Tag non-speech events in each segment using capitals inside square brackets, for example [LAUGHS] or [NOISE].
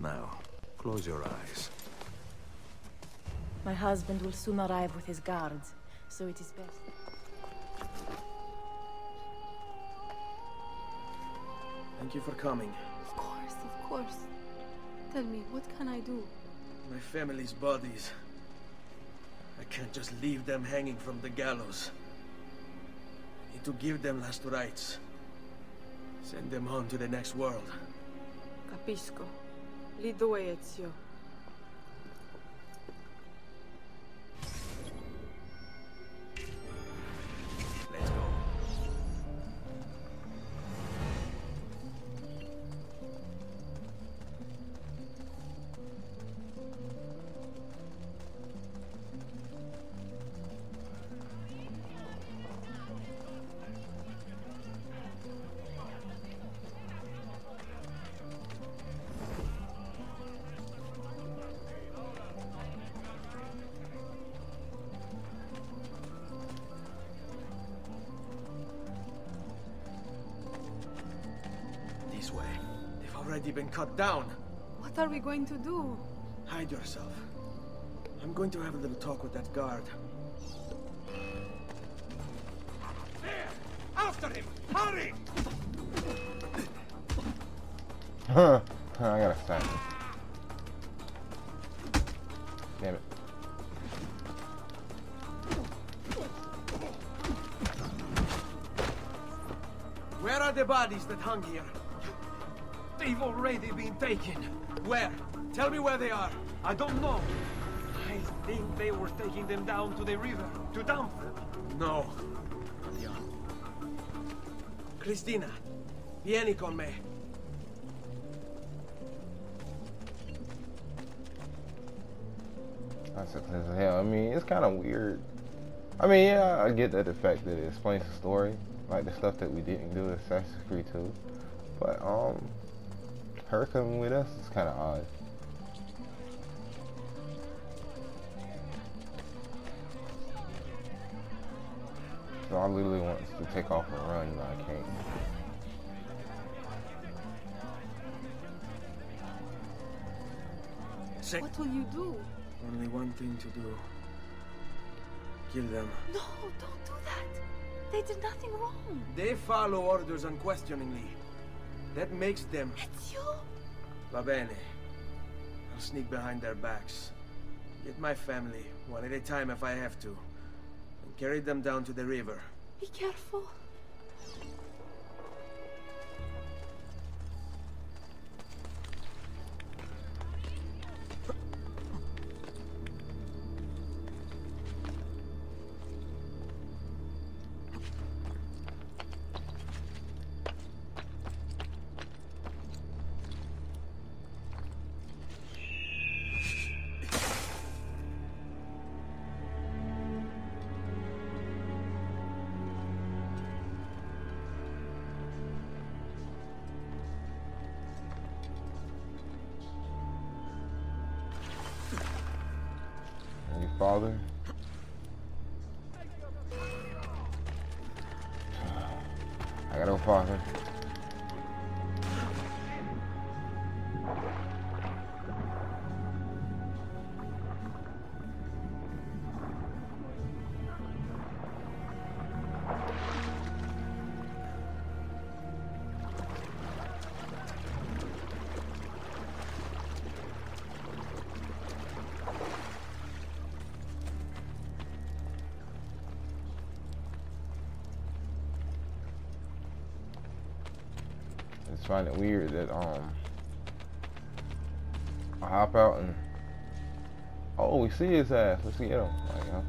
Now, close your eyes. My husband will soon arrive with his guards, so it is best. Thank you for coming. Of course, of course. Tell me, what can I do? My family's bodies. I can't just leave them hanging from the gallows. I need to give them last rites. Send them on to the next world. Capisco. Lead the way, Ezio. Already been cut down. What are we going to do? Hide yourself. I'm going to have a little talk with that guard. There! After him! Hurry! Huh. I gotta stop. Damn it. Where are the bodies that hung here? They've already been taken. Where? Tell me where they are. I don't know. I think they were taking them down to the river to dump them. No. Andiamo. Cristina, vieni con me. That's as hell. I mean, it's kind of weird. I mean, yeah, I get that the fact that it explains the story, like the stuff that we didn't do in Assassin's Creed 2. But um, her coming with us is kind of odd. So I literally want to take off and run, but I can't. Say What will you do? only one thing to do. Kill them. No, don't do that. They did nothing wrong. They follow orders unquestioningly. That makes them Ezio? Va bene. I'll sneak behind their backs. Get my family, one at a time if I have to. And carry them down to the river. Be careful. Father? [SIGHS] I got no father. Find it weird that um I hop out and oh we see his ass. Let's get him.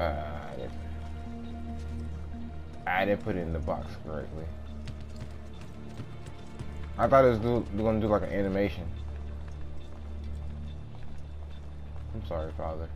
Uh, I didn't, I didn't put it in the box correctly. I thought it was do, going to do like an animation. I'm sorry, Father.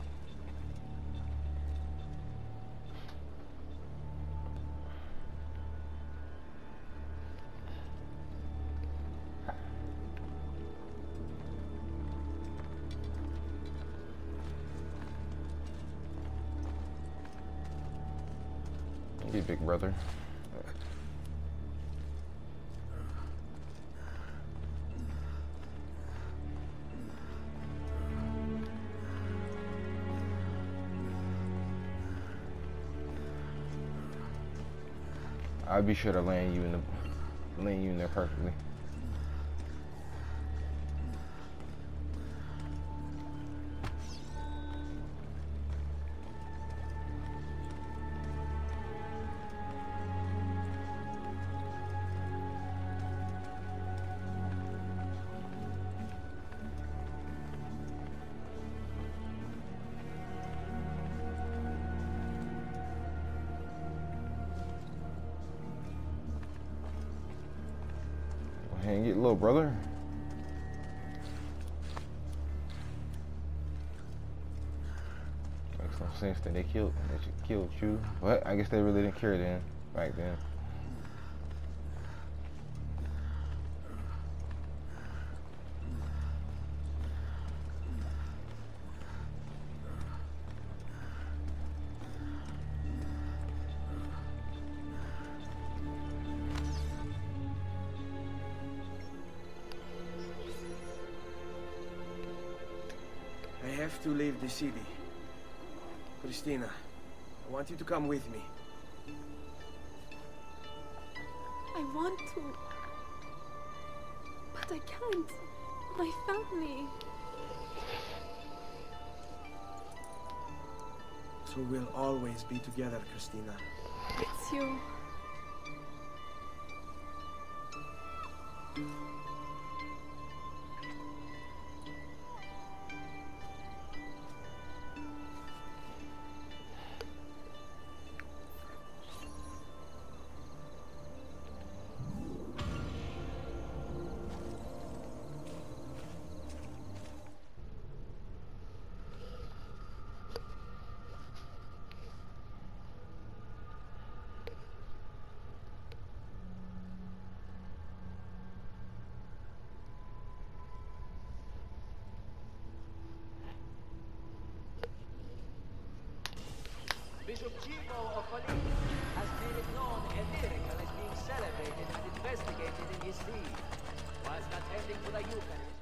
Hey, big brother. I'll be sure to land you in the land you in there perfectly. Hang it, little brother. Makes no sense that they killed that you killed you. But I guess they really didn't care then, back then. Have to leave the city. Cristina, I want you to come with me. I want to. But I can't. My family. So we'll always be together, Cristina. It's you. Bishop Chivo of Palis has made it known a miracle is being celebrated and investigated in his see. Whilst attending to the Eucharist,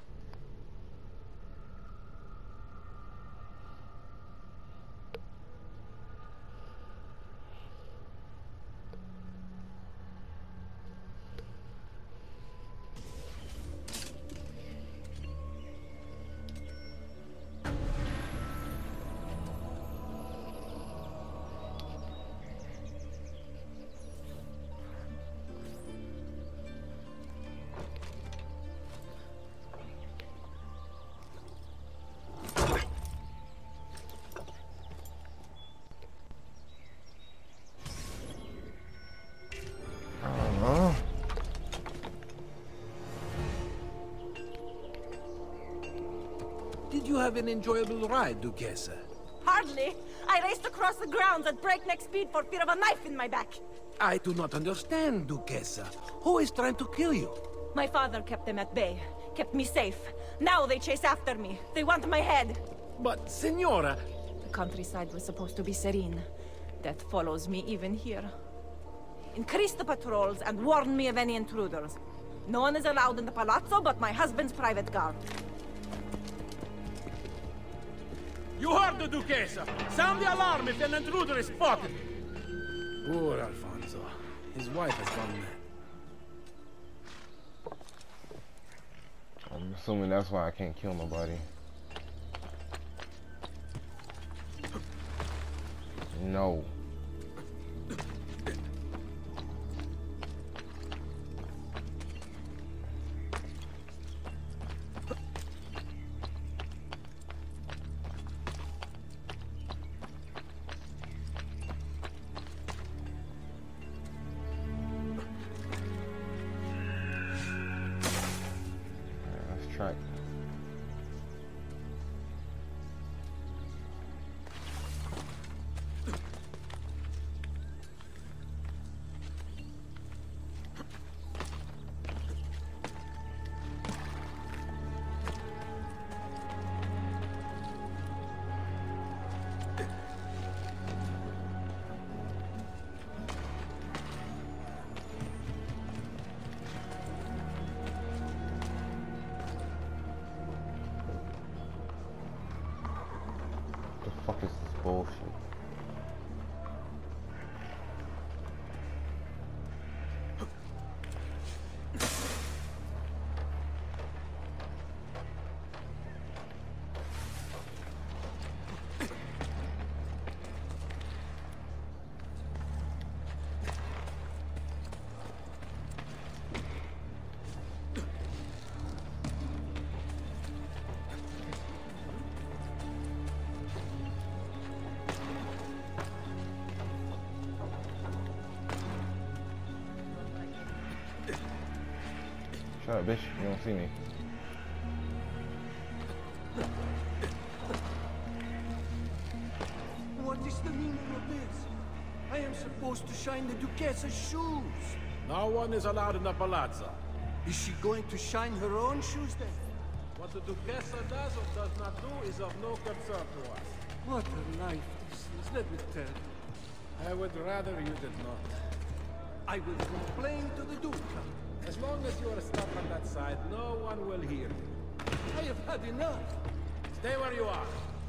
you have an enjoyable ride, Duchessa? Hardly. I raced across the grounds at breakneck speed for fear of a knife in my back. I do not understand, Duchessa. Who is trying to kill you? My father kept them at bay, kept me safe. Now they chase after me. They want my head. But, Senora, The countryside was supposed to be serene. Death follows me even here. Increase the patrols and warn me of any intruders. No one is allowed in the palazzo but my husband's private guard. You heard the Duchessa! Sound the alarm if an intruder is spotted! Poor Alfonso. His wife has gone mad. I'm assuming that's why I can't kill nobody. No. Shut up, bitch. You don't see me. What is the meaning of this? I am supposed to shine the Duchessa's shoes. No one is allowed in the palazzo. Is she going to shine her own shoes then? What the Duchessa does or does not do is of no concern to us. What a life this is, let me tell you. I would rather you did not. I will complain to the Duca. As long as you are stuck on that side, no one will hear you. I have had enough. Stay where you are.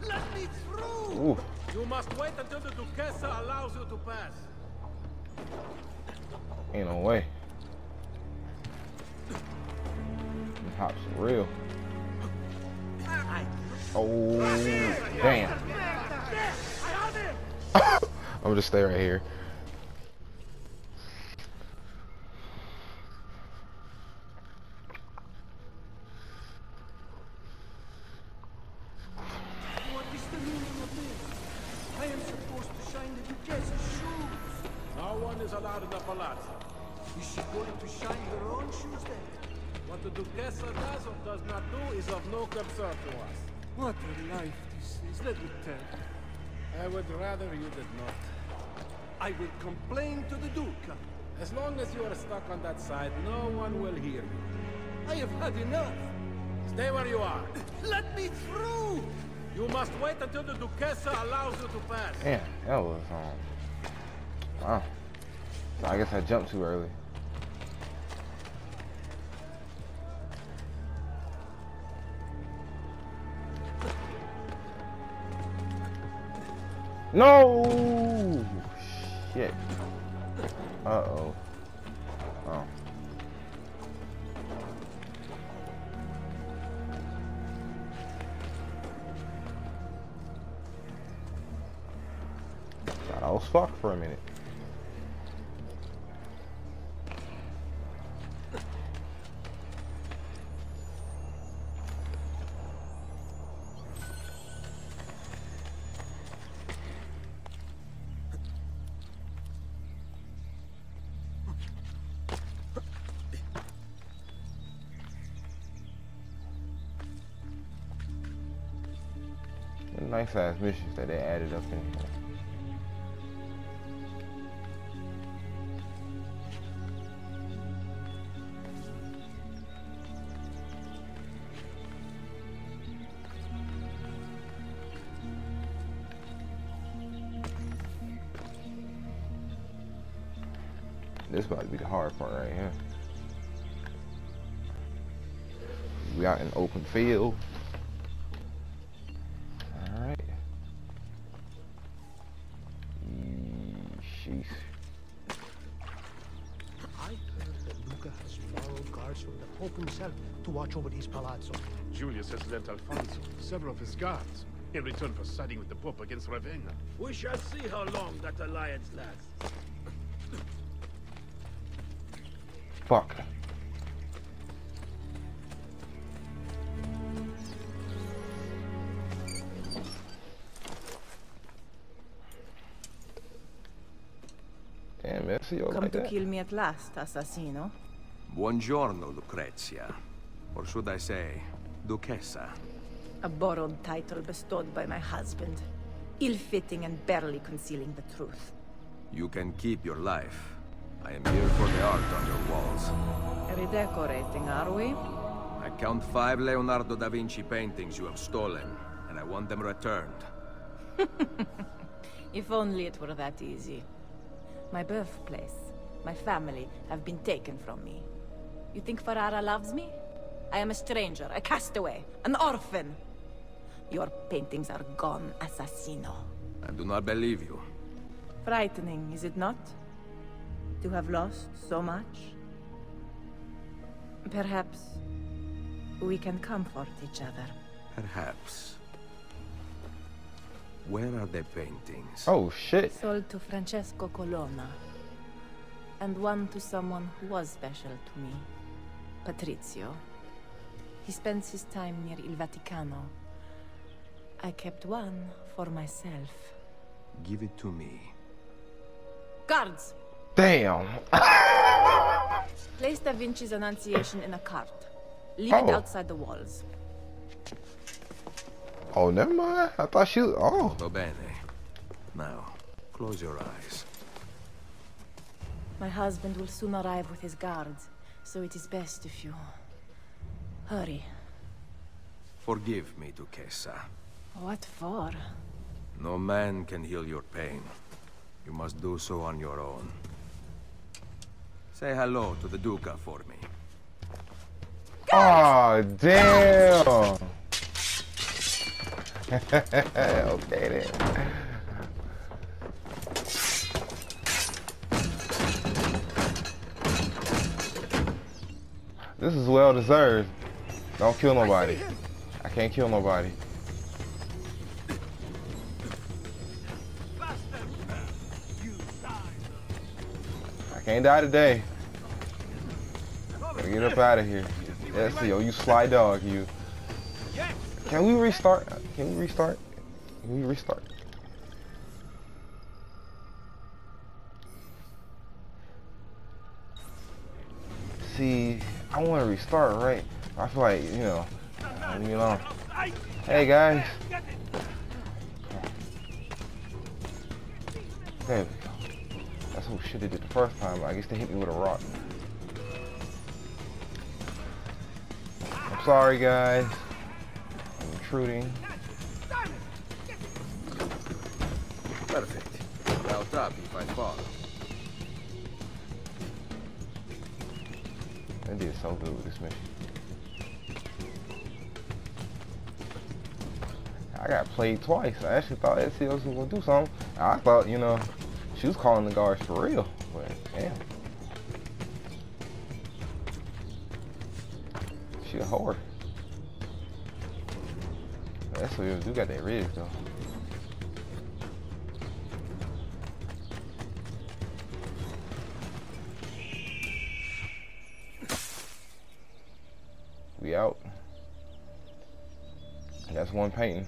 Let me through! Ooh. You must wait until the Duchessa allows you to pass. Ain't no way. Them hops are real. Oh, damn. [LAUGHS] I'm gonna just stay right here. What is the meaning of this? I am supposed to shine the Duchessa's shoes. No one is allowed in the palazzo. Is she going to shine her own shoes then? What the Duchessa does or does not do is of no concern to us. What a life this is, let me tell you. I would rather you did not. I will complain to the Duca. As long as you are stuck on that side, no one will hear you. I have had enough. Stay where you are. Let me through! You must wait until the Duchessa allows you to pass. Damn, that was um. Wow. So I guess I jumped too early. No! Shit. Uh oh. Oh. Thought I was fucked for a minute. Nice ass missions that they added up in here. This about to be the hard part right here. We out in open field. Several of his guards in return for siding with the Pope against Ravenna. We shall see how long that alliance lasts. Fuck. Damn, man, see you Come like to that? kill me at last, assassino. Buongiorno, Lucrezia. Or should I say, Duchessa. A borrowed title bestowed by my husband. Ill-fitting and barely concealing the truth. You can keep your life. I am here for the art on your walls. Redecorating, are we? I count five Leonardo da Vinci paintings you have stolen, and I want them returned. [LAUGHS] If only it were that easy. My birthplace, my family have been taken from me. You think Ferrara loves me? I am a stranger, a castaway, an orphan. Your paintings are gone, assassino. I do not believe you. Frightening, is it not? To have lost so much? Perhaps we can comfort each other. Perhaps. Where are the paintings? Oh shit. Sold to Francesco Colonna. And one to someone who was special to me. Patrizio. He spends his time near Il Vaticano. I kept one for myself. Give it to me. Guards! Damn. [LAUGHS] Place Da Vinci's Annunciation in a cart. Leave it Oh. outside the walls. oh, never mind. I thought she was. Oh. Molto bene. Now, close your eyes. My husband will soon arrive with his guards, so it is best if you... hurry. Forgive me, Duchessa. What for? No man can heal your pain. You must do so on your own. Say hello to the Duca for me. Oh, damn. [LAUGHS] okay then. This is well deserved. Don't kill nobody. I can't kill nobody. Can't die today. Get up out of here. See, yo, you sly dog, you. Can we restart? Can we restart? Can we restart? See, I want to restart, right? I feel like, you know, leave me alone. Hey, guys. There we go. That's what shit they did the first time. I guess they hit me with a rock. I'm sorry, guys. I'm intruding. Perfect. Now top if I fall. They did so good with this mission. I got played twice. I actually thought SCOs was gonna do something. I thought, you know, she was calling the guards for real. But damn. She a whore. SCOs do got that rig though. We out. That's one painting.